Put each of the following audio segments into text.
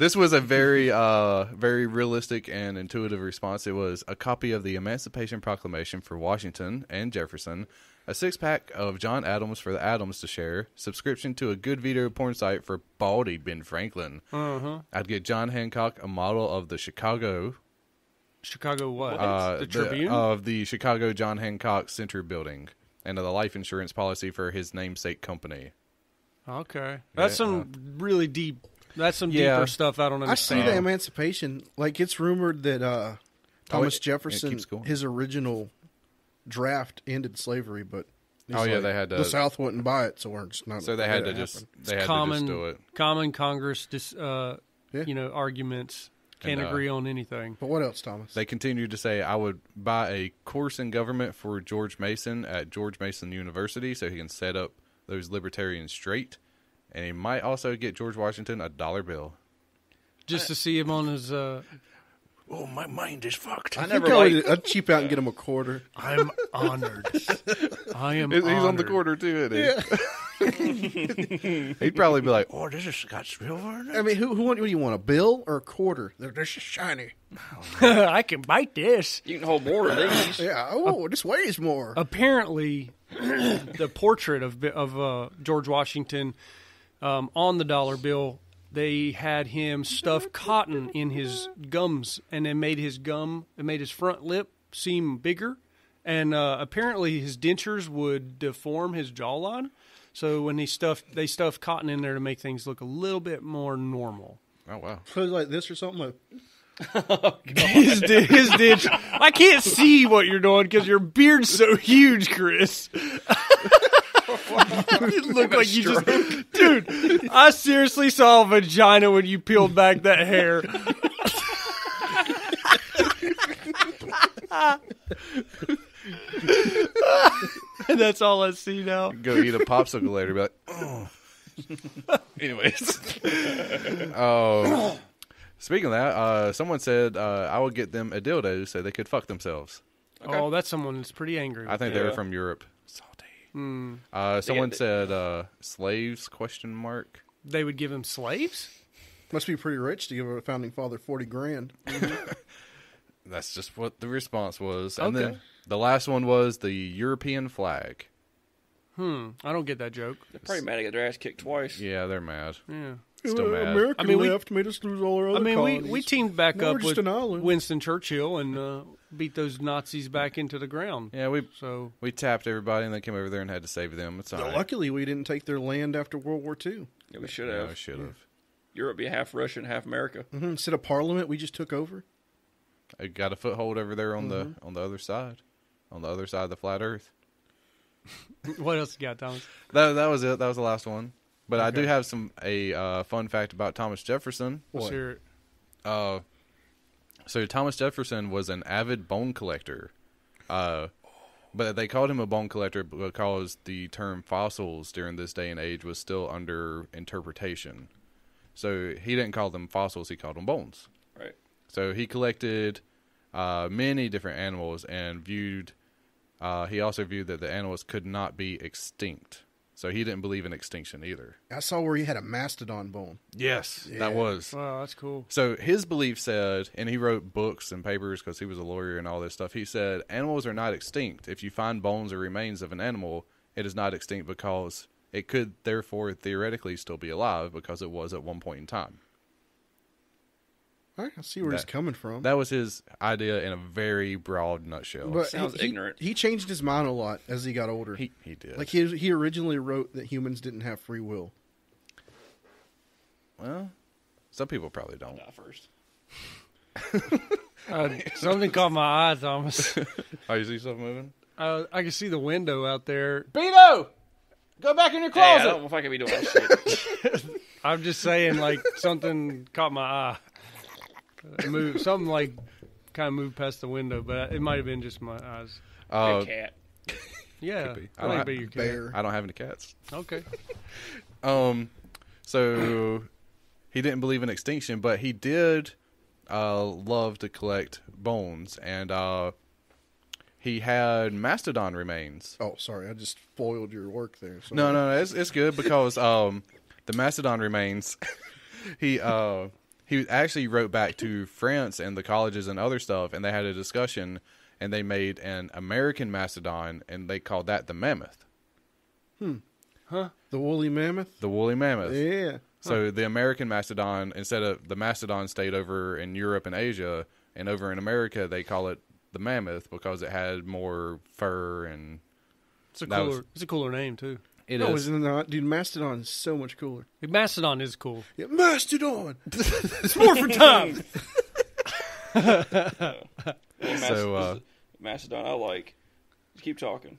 this was a very, uh, very realistic and intuitive response. It was a copy of the Emancipation Proclamation for Washington and Jefferson, a six pack of John Adams for the Adams to share, subscription to a good video porn site for baldy Ben Franklin. Uh-huh. I'd get John Hancock a model of the Chicago Chicago what? uh, the Tribune? of the Chicago John Hancock Center building and of the life insurance policy for his namesake company. okay. That's Yeah, some really deep that's some Yeah. deeper stuff I don't understand. I see the Emancipation. Like it's rumored that uh, Thomas it- it Jefferson, keeps going. his original draft ended slavery, but Oh, yeah, like, they had to- the South wouldn't buy it, so we're just not. So they had to just happen. they had common to just do it. common Congress dis, uh Yeah. you know arguments can't And, uh, agree on anything. But what else, Thomas? They continued to say, I would buy a course in government for George Mason at George Mason University so he can set up those libertarians straight. And he might also get George Washington a dollar bill. Just to see him on his uh Oh, my mind is fucked. I I never think I would- liked. I'd cheap out and get him a quarter. I'm honored. I am He's on the quarter too, isn't he? He'd probably be like, "Oh, this has got silver in. I mean, who, who what do you want? A bill or a quarter? They're they're just shiny. I can bite this. You can hold more of these. Yeah. Oh, this weighs more. apparently the portrait of of uh, George Washington um, on the dollar bill they had him stuff cotton in his gums and it made his gum it made his front lip seem bigger and uh, apparently his dentures would deform his jawline so when he stuffed they stuffed cotton in there to make things look a little bit more normal Oh wow! So it's like this or something. Like, his, di- his ditch. I can't see what you're doing because your beard's so huge, Chris. you look like you just, dude. I seriously saw a vagina when you peeled back that hair. and that's all I see now. Go eat a popsicle later. Be like, oh. Anyways, oh. Speaking of that, uh, someone said uh, I would get them a dildo so they could fuck themselves. Oh, that's someone that's pretty angry. I think they were Yeah. from Europe. Salty. Uh, someone they- said uh, slaves? Question mark. they would give him slaves. must be pretty rich to give a founding father forty grand. That's just what the response was. And Okay. then the last one was the European flag. Hmm. I don't get that joke. They're pretty mad to get their ass kicked twice. Yeah, they're mad. Yeah. Still mad. American I mean, we- left made us lose all our other I mean, we, colonies. we teamed back Now we're up just with an island. Winston Churchill and uh, beat those Nazis back into the ground. Yeah, we So we tapped everybody and they came over there and had to save them. It's all right. Luckily, we didn't take their land after World War II. Yeah, we should Yeah, have. I should have. Europe be half Russian, half America. hmm Instead of Parliament, we just took over. I got a foothold over there on Mm-hmm. the on the other side, on the other side of the flat Earth. what else you got, Thomas? That that was it. That was the last one. But I do have some a uh, fun fact about Thomas Jefferson. Let's hear it. Uh, so Thomas Jefferson was an avid bone collector. Uh, but they called him a bone collector because the term fossils during this day and age was still under interpretation. So he didn't call them fossils; he called them bones. Right. So he collected uh, many different animals and viewed. Uh, he also viewed that the animals could not be extinct. So he didn't believe in extinction either. I saw where he had a mastodon bone. Yes, Yeah. that was. Wow, that's cool. So his belief said, and he wrote books and papers because he was a lawyer and all this stuff. He said animals are not extinct. If you find bones or remains of an animal, it is not extinct because it could therefore theoretically still be alive because it was at one point in time. All right, I see where he's That- coming from. That was his idea in a very broad nutshell. but Sounds he, he- ignorant. He, changed his mind a lot as he got older. he he did. like he he originally wrote that humans didn't have free will. well, some people probably don't. Not first. Uh, something caught my eye, Thomas. Oh, you see something moving? Uh, I can see the window out there. Beto, go back in your Hey, I don't know if I can be doing that shit. I'm just saying, like something caught my eye. Move something like kind of moved past the window, but it might have been just my eyes. Uh, cat. Yeah, be. I I don't think be your cat. I don't have any cats. Okay. Um, so he didn't believe in extinction, but he did uh, love to collect bones, and uh, he had mastodon remains. Oh, sorry, I just foiled your work there. So. No, no, no, it's it's good because um, the mastodon remains. he uh, he actually wrote back to France and the colleges and other stuff, and they had a discussion, and they made an American mastodon, and they called that the mammoth, Hmm. Huh? The woolly mammoth. the woolly mammoth. Yeah. So the American mastodon, instead of the mastodon, stayed over in Europe and Asia, and over in America they call it the mammoth because it had more fur and It's a cooler. was- It's a cooler name too. It no, is- it's not, dude. Mastodon is so much cooler. Mastodon is cool. Yeah, Mastodon. It's more for time. So, uh, Macedon, I like. Just keep talking.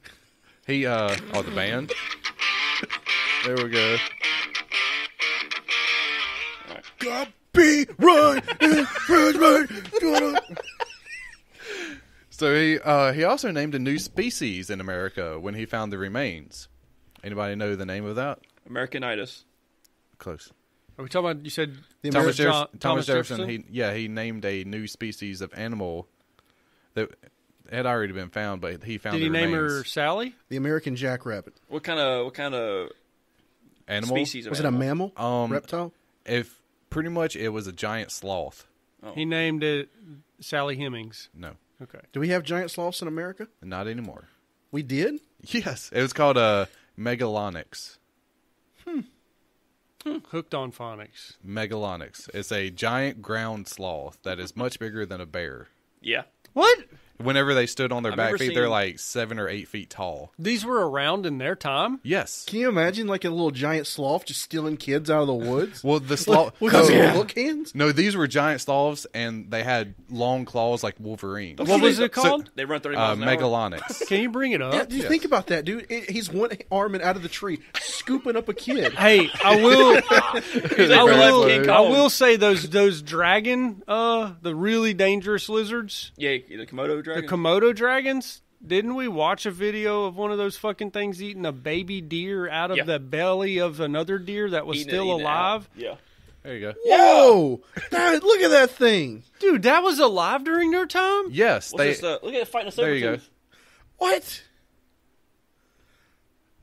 He uh oh the band. There we go. Copyright infringement. So he uh he also named a new species in America when he found the remains. Anybody know the name of that? Americanitis. Close. Are we talking about? You said The Thomas, American, Jefferson, Thomas Thomas Jefferson. Jefferson? He yeah he named a new species of animal that had already been found, but he found did the he name remains. her Sally? the American jackrabbit. What kind of what kind of animal species of Was it a mammal? Um, Reptile? If pretty much it was a giant sloth. Oh. He named it Sally Hemings. No, Okay. Do we have giant sloths in America? not anymore. We did. Yes, it was called a megalonyx. Hmm. Hmm. Hooked on phonics. Megalonyx. It's a giant ground sloth that is much bigger than a bear. Yeah. What? Whenever they stood on their I back remember feet, they're seeing- like seven or eight feet tall. These were around in their time. Yes. Can you imagine like a little giant sloth just stealing kids out of the woods? Well, the sloth. With no, his little look hands? no, these were giant sloths, and they had long claws like Wolverine. What was it So- called? They run thirty Uh, miles an hour. megalonyx. Can you bring it up? Yeah, do you think about that, dude? It, he's one arm and out of the tree, scooping up a kid. Hey, I will. He's I like real will. King I Kong. will say those those dragon, uh, the really dangerous lizards, Yeah, the Komodo the. Komodo dragons. Didn't we watch a video of one of those fucking things eating a baby deer out of Yeah. the belly of another deer that was Eating still it out. alive? Yeah. there you go. Whoa! Dad, look at that thing. Dude, that was alive during their time. Yes, What's they. this? Uh, look at it fighting a saber There you go. tooth. What?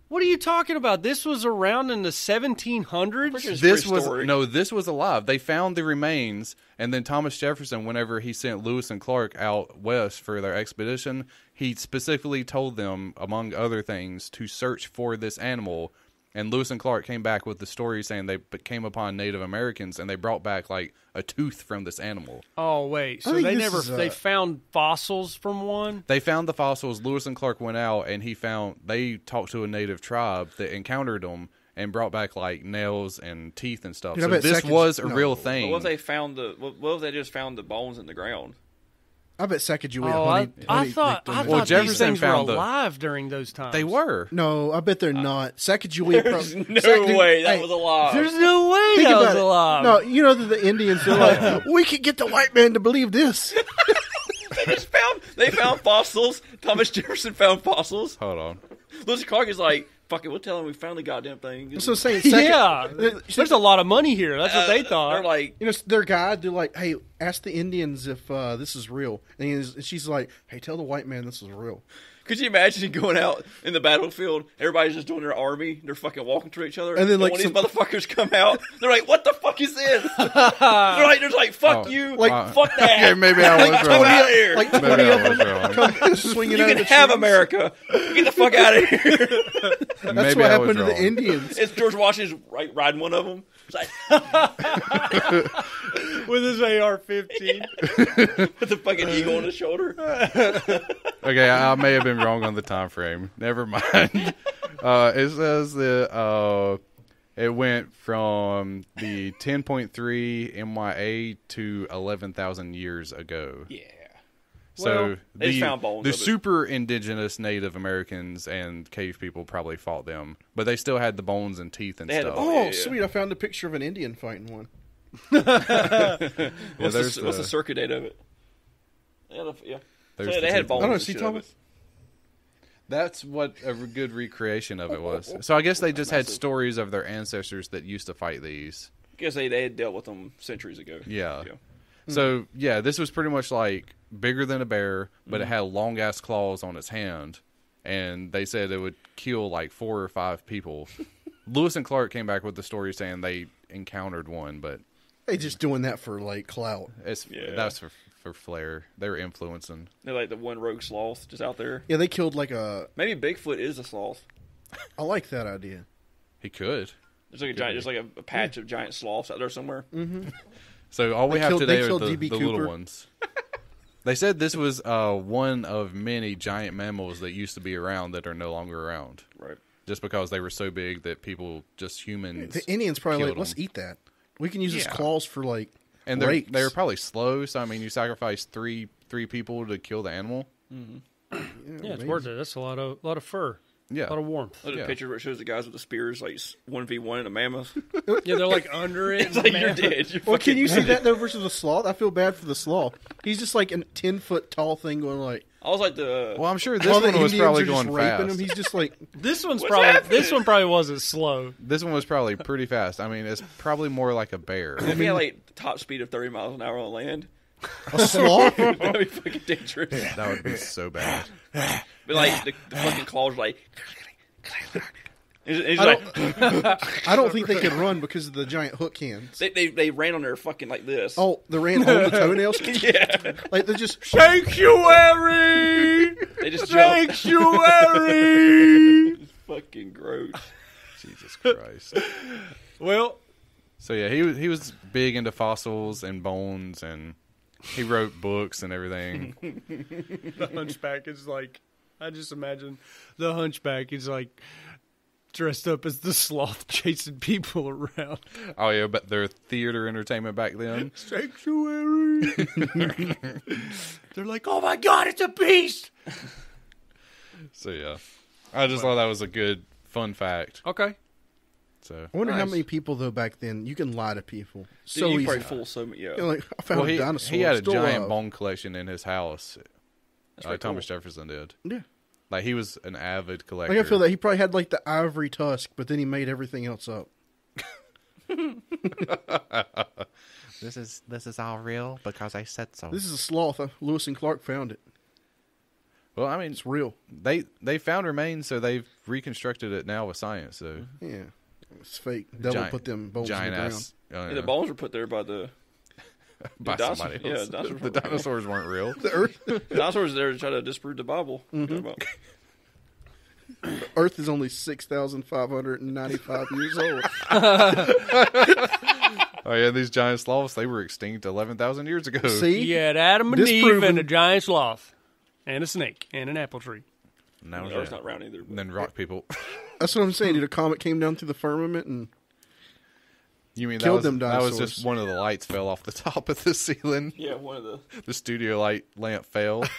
What are you talking about? This was around in the 1700s. Pretty sure it's This was no. This was alive. They found the remains, and then Thomas Jefferson, whenever he sent Lewis and Clark out west for their expedition, he specifically told them, among other things, to search for this animal. And Lewis and Clark came back with the story saying they came upon Native Americans and they brought back like a tooth from this animal. Oh wait, so they never is, uh, they found fossils from one. They found the fossils. Lewis and Clark went out and he found they talked to a native tribe that encountered them and brought back like nails and teeth and stuff. Dude, I so this seconds- was a no. real But thing. what if they found the? What, what if they just found the bones in the ground? I bet Sacagawea Oh, honey, I, I thought licked them I in. Well, Jefferson these things found were the- alive during those times. they were. No, I bet they're uh, not. Sacagawea. There's prob- no Sac- way that hey, was alive. There's no way Think that was it. alive. No, you know that the Indians are like, we could get the white man to believe this. they just found they found fossils. Thomas Jefferson found fossils. Hold on. Lewis Clark is like, "Fuck it, we'll tell them we found the goddamn thing." That's what I'm saying. Sac- yeah, there's a lot of money here. That's what they Uh, thought. They're like, You know, their guide, they're like, hey, ask the Indians if uh, this is real. And, and she's like, hey, tell the white man this is real. Could you imagine going out in the battlefield? Everybody's just doing their army. They're fucking walking through each other. And then, like, when some- these motherfuckers come out, they're like, "What the fuck is this?" they're like, "There's like, fuck Oh, you, like- uh, fuck that." Okay, maybe I was Like, wrong. Get out here. Like 20 I of them wrong. come swinging you out of can the have trees. America. Get the fuck out of here. That's Maybe what I was happened to the. Indians. it's George Washington's right, riding one of them. Like, with his AR-15. with the fucking eagle on his shoulder. Okay, I, I may have been wrong on the time frame. Never mind. Uh, it says that uh, it went from the 10.3 MYA to 11,000 years ago. Yeah. So Well, they the, found bones the of it. super indigenous Native Americans and cave people probably fought them, but they still had the bones and teeth and They stuff. bones. Oh, Yeah. sweet. I found a picture of an Indian fighting one. What's, there's the, what's the- the circuit date of it? Yeah, the, yeah. There's So the they had bones. I don't know, see, Thomas? It. That's what a good recreation of it was. So I guess they just had stories of their ancestors that used to fight these. Guess they, they had dealt with them centuries ago. Yeah. Yeah. So yeah, this was pretty much like bigger than a bear, but it mm-hmm. had long ass claws on its hand, and they said it would kill like four or five people. Lewis and Clark came back with the story saying they encountered one, but They just doing that for like clout. It's Yeah. that's for for flair. They were influencing. They're like the one rogue sloth just out there. Yeah, they killed like a. Maybe Bigfoot is a sloth. I like that idea. He could. There's like a giant, there's like a, a patch of giant sloths out there somewhere. So all we They have killed- today they are killed the, D.B. the Cooper. little ones. they said this was uh, one of many giant mammals that used to be around that are no longer around, Right. just because they were so big that people, just humans, The Indians probably like, killed let's them. eat that. We can use its Yeah. claws for like. And they're rapes. they're probably slow. So I mean, you sacrifice three three people to kill the animal. Mm-hmm. Yeah, it's worth it. That's a lot of lot of fur. Yeah, A lot of warmth. There's Yeah. a picture where it shows the guys with the spears like one v one in a mammoth. Yeah, they're like under it. It's like you're dead. You're Well, can you see that though versus the sloth? I feel bad for the sloth. He's just like a ten foot tall thing going like. I was like the. Well, I'm sure this While the one was Indians probably are just going raping fast. him, he's just like. This one's What's probably happening? this one probably wasn't slow. This one was probably pretty fast. I mean, it's probably more like a bear. if he had like top speed of 30 miles an hour on land, A sloth? that'd be fucking dangerous. That would be so bad. But like the, the fucking claws were like. It's, it's I like don't, I don't think they could run because of the giant hook hands. they, they they ran on their fucking like this. Oh, they ran on the toenails. yeah. Like they're just. Sanctuary, They just jumped. sanctuary. It's fucking gross. Jesus Christ. well, So yeah, he was he was big into fossils and bones, and he wrote books and everything. the hunchback is like, I just imagine the hunchback is like dressed up as the sloth chasing people around. oh yeah, but their theater entertainment back then. Sanctuary. They're like, oh my god, it's a beast. So yeah, I just thought that was a good fun fact. Okay. So I wonder how Nice. many people though back then. You can lie to people So so you easy. probably fool so many. Yeah. You're like I found well, a he dinosaur. he had a still giant alive. bone collection in his house. Uh, pretty Thomas cool. Jefferson did. Yeah. Like he was an avid collector. Like I feel that he probably had like the ivory tusk, but then he made everything else up. this is this is all real because I said so. This is a sloth. Uh, Lewis and Clark found it. well, I mean, It's real. they they found remains, so they've reconstructed it now with science. So Yeah. It's fake. Devil giant, put them bones giant in the ground. ass. uh, And the bones were put there by the by dinosaurs- somebody yeah, else. dinosaurs the weren't real. dinosaurs weren't real. The Earth, the dinosaurs there to try to disprove the Bible. Mm-hmm. About- Earth is only six thousand five hundred and ninety-five years old. Oh yeah, these giant sloths they were extinct eleven thousand years ago. See, You had Adam and Eve Disproven. and a giant sloth, and a snake, and an apple tree. now The yeah. Earth's not round either. but- And then rock people. that's what I'm saying. Dude, a comet came down through the firmament and You mean that Killed was, them that was just one of the lights fell off the top of the ceiling. Yeah, one of the. The studio light lamp fell.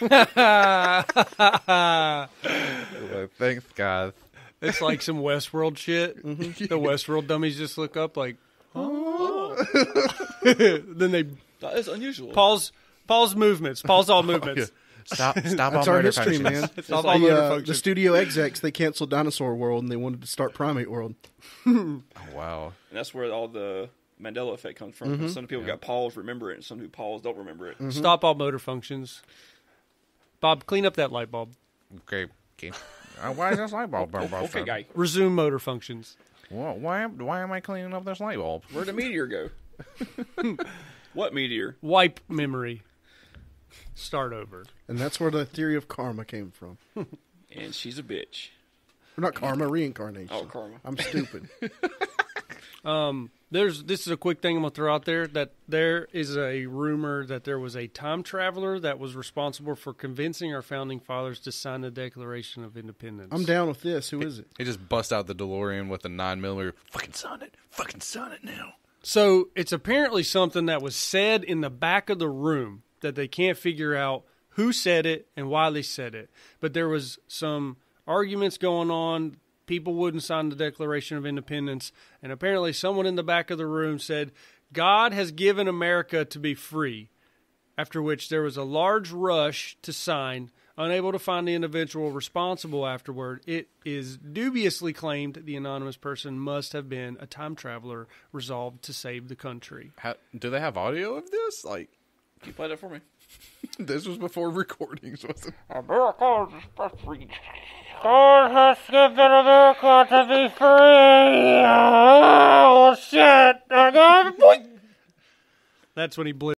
Like, Thanks God. It's like some Westworld shit. Mm-hmm. The Westworld dummies just look up like, oh. then they That is unusual. pause, pause movements, pause all movements. Stop! Stop that's all our murder history, functions. man. Stop all the, uh, the functions. studio execs they canceled Dinosaur World and they wanted to start Primate World. Oh, wow. And that's where all the Mandela effect comes from. Mm-hmm. Some people got pause remember it, and some who pause don't remember it. Stop all motor functions. Bob, clean up that light bulb. Okay. okay. Uh, why is this light bulb? bulb Okay, guy, Resume motor functions. Wha- Why, am- why am I cleaning up this light bulb? where'd the meteor go? what meteor? Wipe memory. Start over. And that's where the theory of karma came from. And she's a bitch. Or not karma, reincarnation. Oh, karma. I'm stupid. um, There's this is a quick thing I'm gonna throw out there that there is a rumor that there was a time traveler that was responsible for convincing our founding fathers to sign the Declaration of Independence. I'm down with this. Who is it? He just bust out the DeLorean with a nine millimeter. Fucking sign it. Fucking sign it now. So it's apparently something that was said in the back of the room that they can't figure out who said it and why they said it. But there was some arguments going on. People wouldn't sign the Declaration of Independence, and apparently someone in the back of the room said, "God has given America to be free." After which there was a large rush to sign. Unable to find the individual responsible afterward, it is dubiously claimed the anonymous person must have been a time traveler resolved to save the country. How, do they have audio of this? Like, you play that for me? this was before recordings, wasn't God has given America to be free. Oh shit! I got That's when he blew.